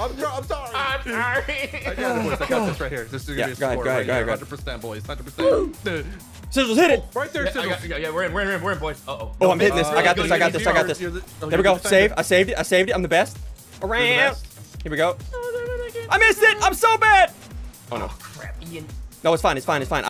I'm, tr- I'm sorry. I'm sorry. I got boys. I got this right here. This is Yeah, gonna be a score go ahead, right go ahead, here. 100%, boys. 100%. Sigils, hit it. Oh, right there, Yeah, Sigils. got- yeah, yeah, we're in, we're in, we're in, boys. Uh oh. Oh, I'm hitting this. I got this. I got this. I got this. Here oh, There we go. Save. I saved it. I saved it. I'm the best. Around. Here we go. Oh, I missed it. I'm so bad. Oh no. Crap, Ian. No, it's fine. It's fine. It's fine.